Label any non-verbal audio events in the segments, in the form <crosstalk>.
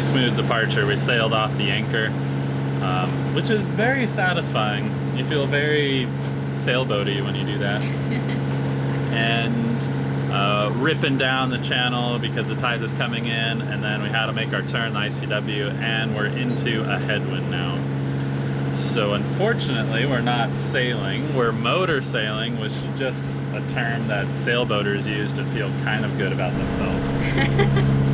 smooth departure. We sailed off the anchor, um, which is very satisfying. You feel very sailboaty when you do that. <laughs> and uh, ripping down the channel because the tide was coming in, and then we had to make our turn, the ICW, and we're into a headwind now. So unfortunately, we're not sailing. We're motor sailing, which is just a term that sailboaters use to feel kind of good about themselves. <laughs>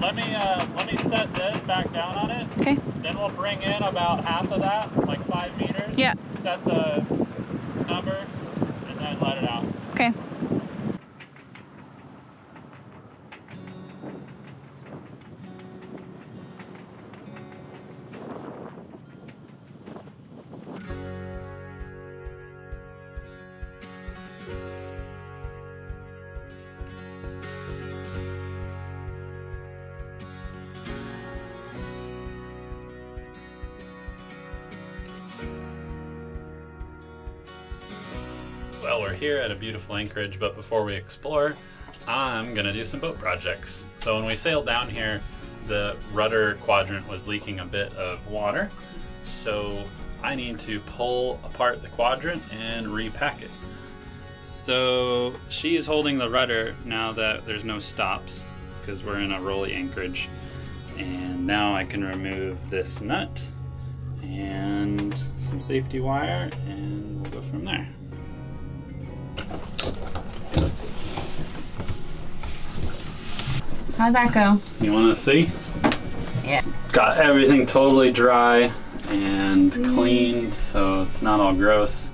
let me uh, let me set this back down on it. Okay. Then we'll bring in about half of that, like five meters. Yeah. Set the snubber, and then let it out. Okay. Well, we're here at a beautiful anchorage, but before we explore, I'm gonna do some boat projects. So when we sailed down here, the rudder quadrant was leaking a bit of water. So I need to pull apart the quadrant and repack it. So she's holding the rudder now that there's no stops because we're in a rolly anchorage. And now I can remove this nut and some safety wire and we'll go from there. How'd that go? You want to see? Yeah. Got everything totally dry and cleaned, so it's not all gross.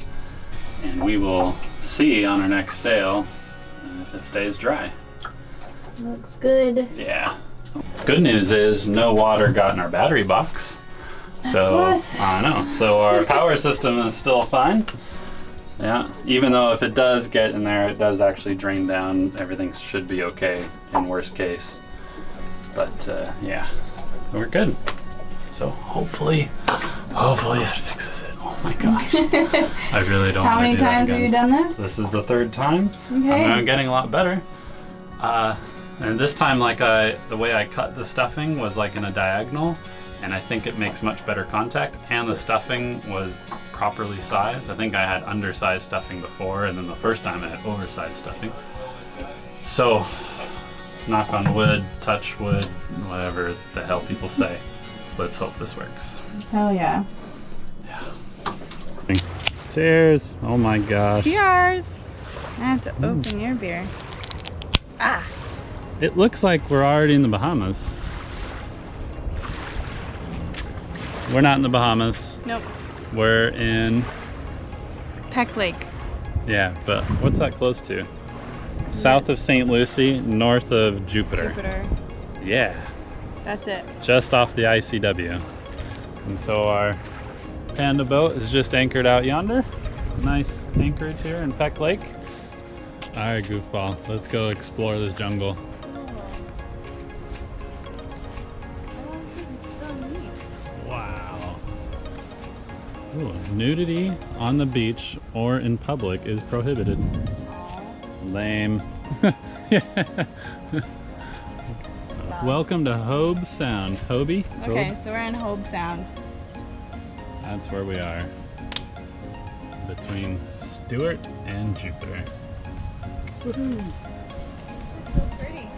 And we will see on our next sail if it stays dry. Looks good. Yeah. Good news is no water got in our battery box. so plus. I know. So our <laughs> power system is still fine. Yeah. Even though if it does get in there, it does actually drain down. Everything should be okay in worst case. But uh, yeah, we're good. So hopefully, hopefully it fixes it. Oh my gosh. <laughs> I really don't. How many do that times have you done this? This is the third time. Okay. I'm getting a lot better. Uh, and this time, like I, the way I cut the stuffing was like in a diagonal, and I think it makes much better contact. And the stuffing was properly sized. I think I had undersized stuffing before, and then the first time I had oversized stuffing. So, knock on wood, touch wood, whatever the hell people say. Let's hope this works. Hell yeah. Yeah. Cheers! Oh my gosh. Cheers. I have to open your beer. Ah. It looks like we're already in the Bahamas. We're not in the Bahamas. Nope. We're in, Peck Lake. yeah, but what's that close to? South of St. Lucie, north of Jupiter. Jupiter. Yeah, That's it. just off the ICW. And so our panda boat is just anchored out yonder. Nice anchorage here in Peck Lake. All right, goofball, let's go explore this jungle. Ooh, nudity on the beach or in public is prohibited. Lame. <laughs> Welcome to Hobe Sound. Hobie? Okay, Hobe? so we're in Hobe Sound. That's where we are. Between Stuart and Jupiter. So pretty.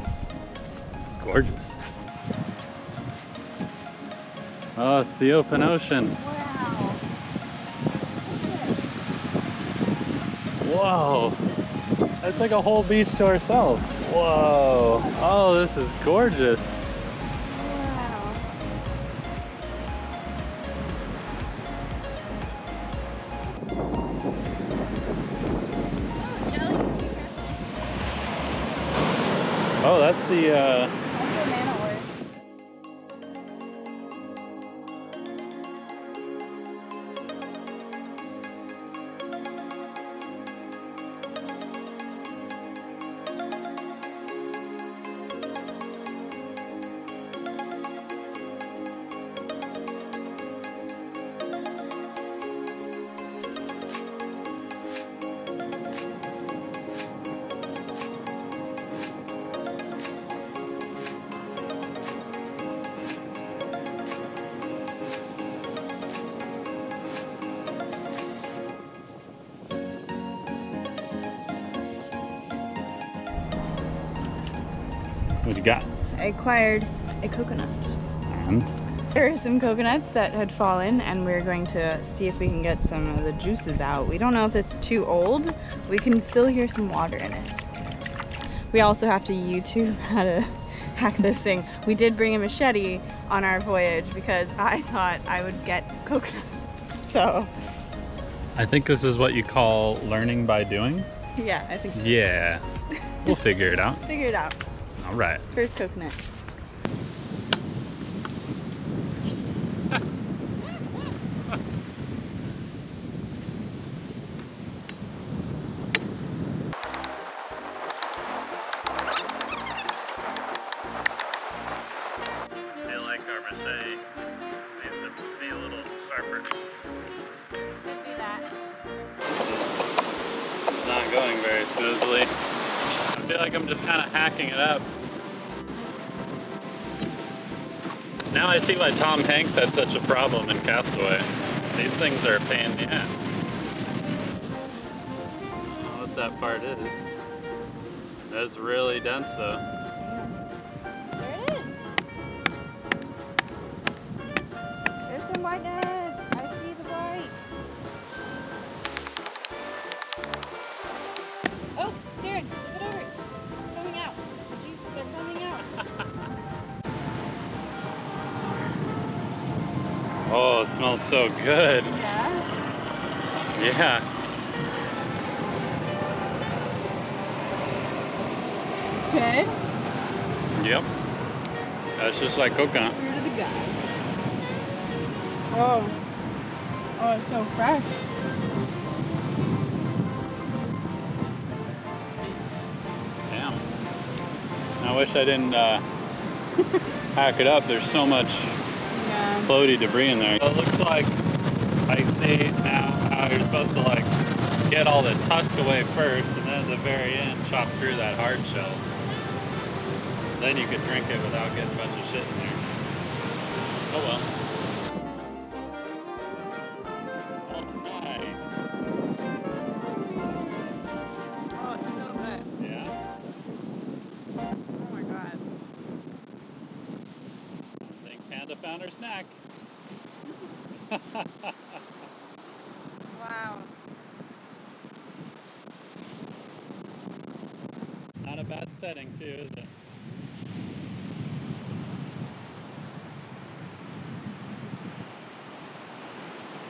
Gorgeous. Oh, it's the open ocean. Whoa. That's like a whole beach to ourselves. Whoa. Oh, this is gorgeous. Wow. Oh, that's the, uh, you got? I acquired a coconut. And There are some coconuts that had fallen and we're going to see if we can get some of the juices out. We don't know if it's too old. We can still hear some water in it. We also have to YouTube <laughs> how to hack this thing. We did bring a machete on our voyage because I thought I would get coconuts. <laughs> So I think this is what you call learning by doing. yeah, I think Yeah. We'll figure it out. <laughs> figure it out. All right. First coconut. feel like our machete needs to be a little sharper. It's not going very smoothly. Feel like I'm just kind of hacking it up. Now I see why Tom Hanks had such a problem in Castaway. These things are a pain in the ass. I don't know what that part is. That's really dense though. There it is. There's some whiteness. I smells so good. Yeah. Yeah. Good. Yep. That's just like coconut. Fruit of the gods. Oh. Oh, it's so fresh. Damn. I wish I didn't uh, <laughs> hack it up. There's so much. Floaty debris in there. So It looks like I see now how you're supposed to like get all this husk away first and then at the very end chop through that hard shell. Then you could drink it without getting a bunch of shit in there. Oh well. Her snack. Wow. Not a bad setting too, is it?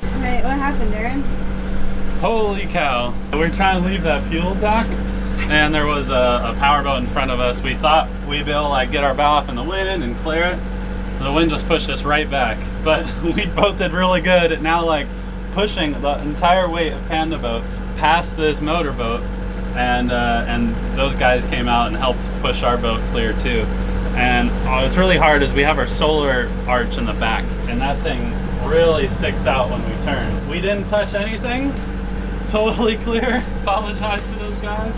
Wait, what happened, Darren? Holy cow. We're trying to leave that fuel dock and there was a, a powerboat in front of us. We thought we'd be able to like get our bow off in the wind and clear it. The wind just pushed us right back. But <laughs> we both did really good at now like pushing the entire weight of Panda Boat past this motorboat and uh, and those guys came out and helped push our boat clear too. And oh, it's really hard as we have our solar arch in the back and that thing really sticks out when we turn. We didn't touch anything, totally <laughs> clear. Apologize to those guys.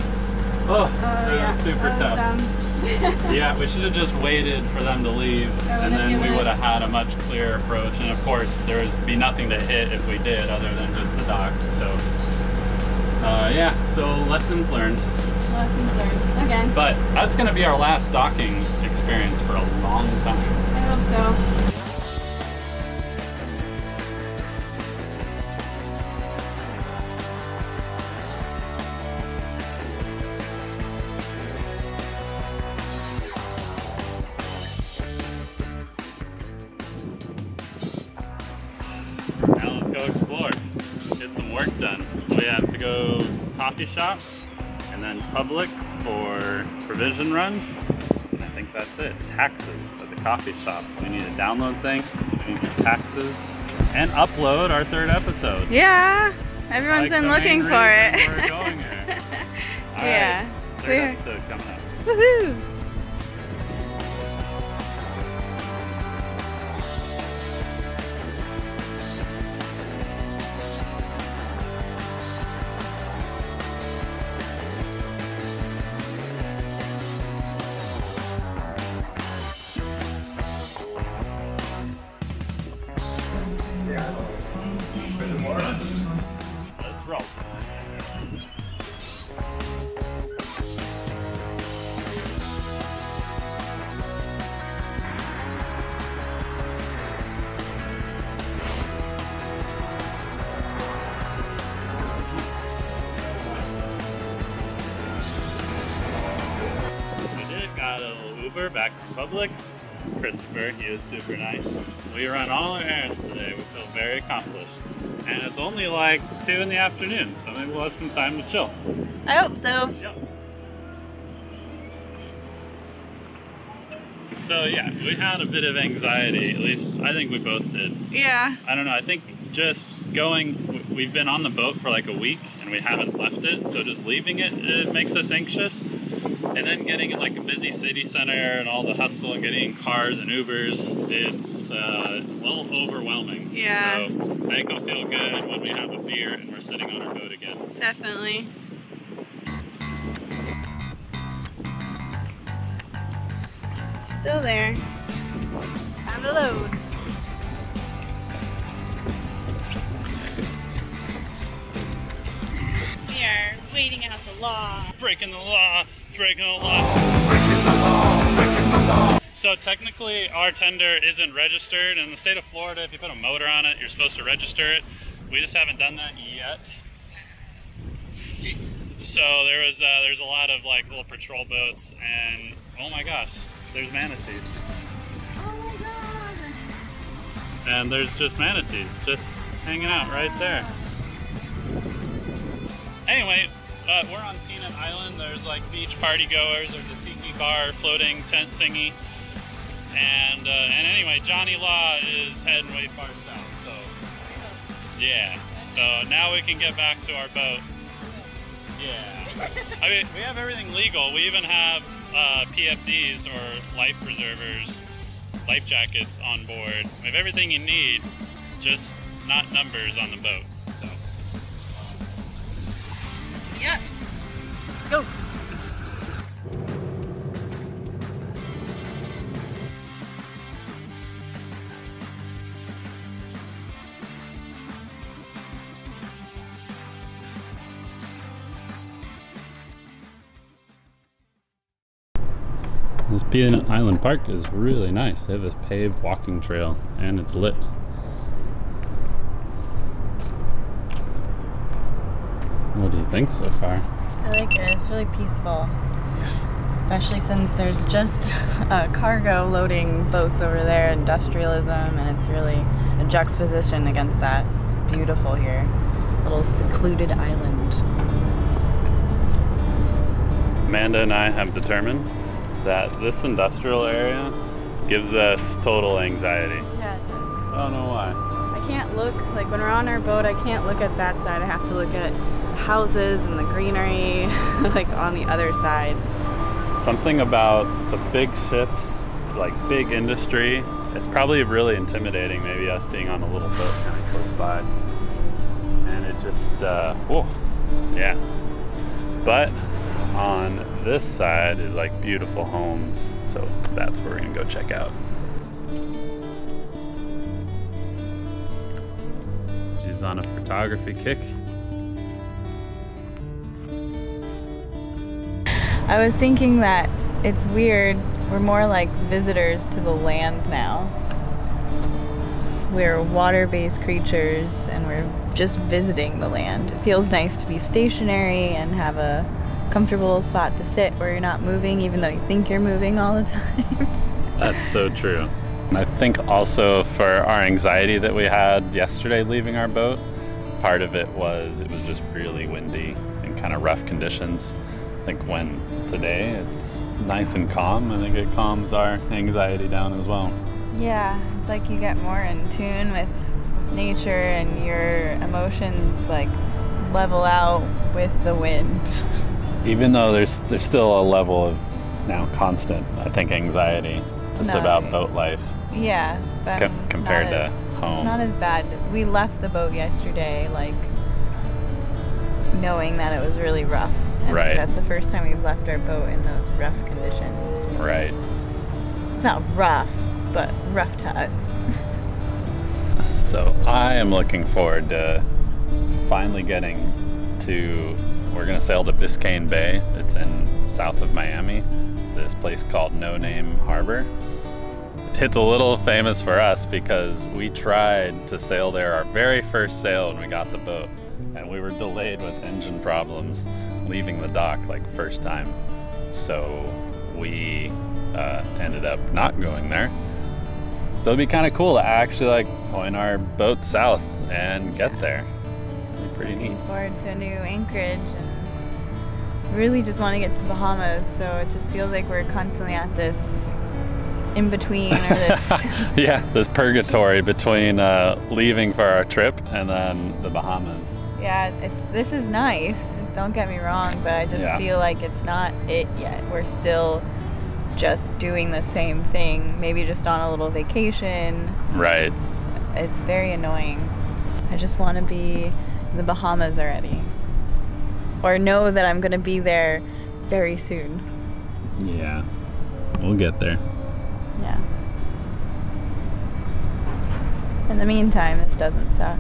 Oh, that was super tough. <laughs> Yeah, we should have just waited for them to leave, and then we would have had a much clearer approach. And of course, there would be nothing to hit if we did, other than just the dock. So, uh, yeah. So lessons learned. Lessons learned. Again. But that's going to be our last docking experience for a long time. I hope so. Coffee shop and then Publix for provision run. And I think that's it. Taxes at the coffee shop. We need to download things, we need to do taxes, and upload our third episode. Yeah. Everyone's Like been looking for it. We're going here. <laughs> All Yeah. right, Third episode coming up. Woohoo! Back from Publix. Christopher, he is super nice. We run all our errands today. We feel very accomplished. And it's only like 2 in the afternoon, so maybe we'll have some time to chill. I hope so. Yep. So yeah, we had a bit of anxiety, at least I think we both did. Yeah. I don't know, I think just going, we've been on the boat for like a week and we haven't left it, so just leaving it, it makes us anxious. And then getting in like a busy city center and all the hustle and getting cars and Ubers, it's uh, a little overwhelming. Yeah. So I think it'll feel good when we have a beer and we're sitting on our boat again. Definitely. Still there. Time to load. We are waiting out the law. breaking the law, law. So technically, our tender isn't registered in the state of Florida. If you put a motor on it, you're supposed to register it. We just haven't done that yet. So there was uh, there's a lot of like little patrol boats, and oh my gosh, there's manatees. And there's just manatees just hanging out right there. Anyway, uh, we're on Peanut Island. There's like beach party goers. There's a tiki bar, floating tent thingy. And uh, and anyway, Johnny Law is heading way far south. So yeah. So now we can get back to our boat. Yeah. I mean, <laughs> we have everything legal. We even have uh, PFDs or life preservers, life jackets on board. We have everything you need, just not numbers on the boat. So. Yep. Go. This Peanut Island Park is really nice. They have this paved walking trail and it's lit. What do you think so far? Like it. It's really peaceful. Especially since there's just <laughs> uh, cargo loading boats over there, industrialism, and it's really a juxtaposition against that. It's beautiful here. Little secluded island. Amanda and I have determined that this industrial area gives us total anxiety. Yeah, it does. I don't know why. I can't look, like when we're on our boat, I can't look at that side. I have to look at houses and the greenery, <laughs> like on the other side. Something about the big ships, like big industry, it's probably really intimidating, maybe us being on a little boat kind of close by. And it just, uh, whoa, yeah. But on this side is like beautiful homes, so that's where we're gonna go check out. She's on a photography kick. I was thinking that it's weird. We're more like visitors to the land now. We're water based creatures and we're just visiting the land. It feels nice to be stationary and have a comfortable spot to sit where you're not moving, even though you think you're moving all the <laughs> time. That's so true. I think also for our anxiety that we had yesterday leaving our boat, part of it was it was just really windy and kind of rough conditions. I think when today it's nice and calm, I think it calms our anxiety down as well. yeah, it's like you get more in tune with nature and your emotions like level out with the wind. <laughs> Even though there's there's still a level of now constant, I think anxiety just No. about boat life. Yeah, but Com- compared to as- home. It's not as bad. We left the boat yesterday, like knowing that it was really rough. And Right. That's the first time we've left our boat in those rough conditions. Right. It's not rough, but rough to us. <laughs> So I am looking forward to finally getting to. We're gonna sail to Biscayne Bay. It's in south of Miami. This place called No Name Harbor. It's a little famous for us because we tried to sail there our very first sail when we got the boat, and we were delayed with engine problems leaving the dock like first time. So we uh, ended up not going there. So it'd be kind of cool to actually like point our boat south and get there. It'd be pretty neat. Looking forward to a new anchorage and really just want to get to the Bahamas. So it just feels like we're constantly at this in between or <laughs> this. yeah, this purgatory between uh, leaving for our trip and then the Bahamas. Yeah, it, this is nice. Don't get me wrong, but I just Yeah. feel like it's not it yet. We're still just doing the same thing, maybe just on a little vacation. Right. It's very annoying. I just want to be in the Bahamas already. Or know that I'm going to be there very soon. Yeah. We'll get there. Yeah. In the meantime, this doesn't suck.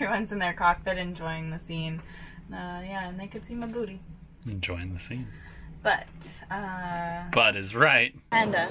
Everyone's in their cockpit enjoying the scene. Uh, yeah, and they could see my booty. Enjoying the scene. But, uh, Bud is right. Panda.